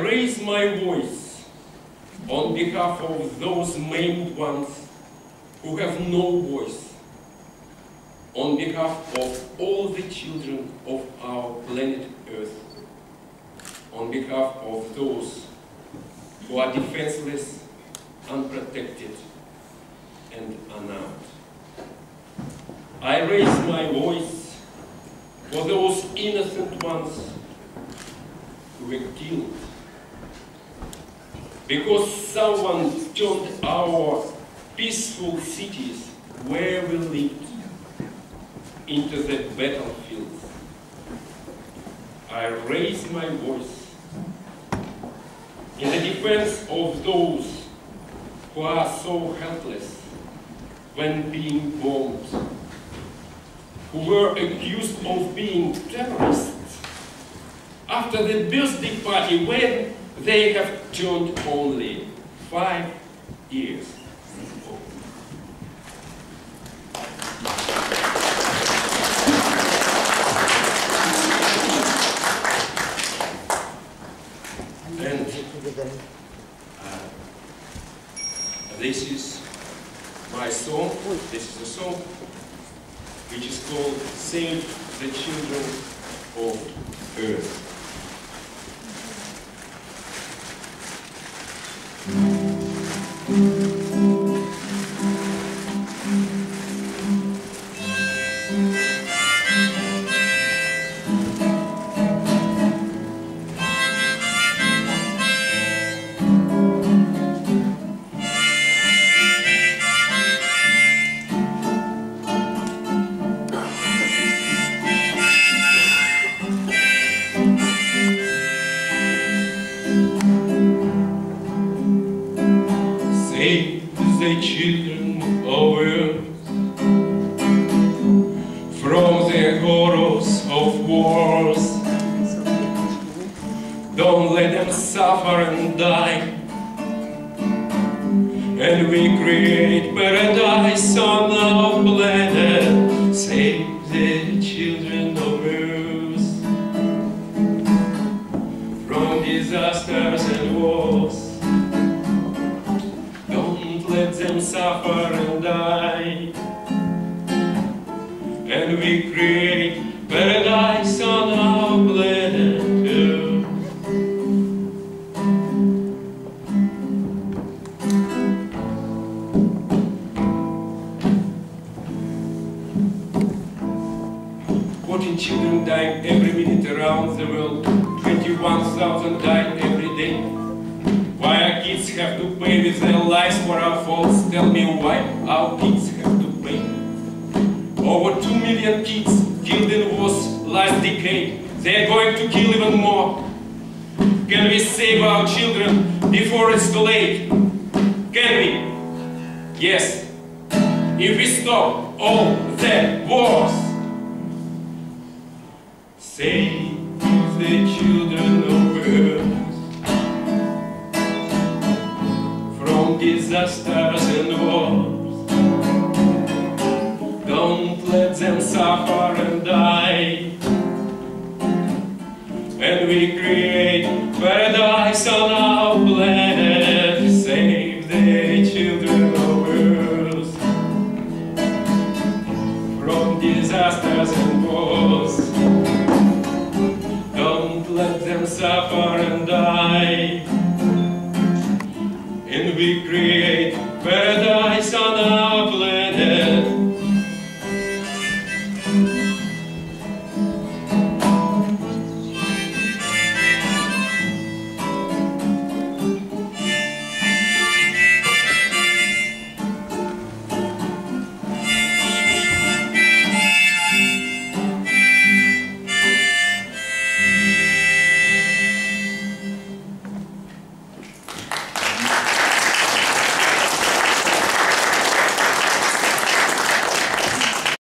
raise my voice on behalf of those maimed ones who have no voice, on behalf of all the children of our planet Earth, on behalf of those who are defenseless, unprotected, and unarmed. I raise my voice for those innocent ones who were killed because someone turned our peaceful cities where we lived into the battlefield. I raise my voice in the defense of those who are so helpless when being bombed, who were accused of being terrorists after the birthday party when they have turned only five years old. And uh, this is my song. This is a song which is called Save the Children of Earth. Save the children of earth from the horrors of wars. Don't let them suffer and die. And we create paradise on our planet. Save the children of earth from disasters and wars. Them suffer and die. And we create paradise on our planet too. Fourteen children dying every minute around the world. Twenty-one thousand die every day. Why our kids have to pay with their lives for our faults? Tell me why our kids have to pay. Over two million kids killed in wars last decade. They are going to kill even more. Can we save our children before it's too late? Can we? Yes. If we stop all the wars. Save the children Them suffer and die. And we create paradise on our planet.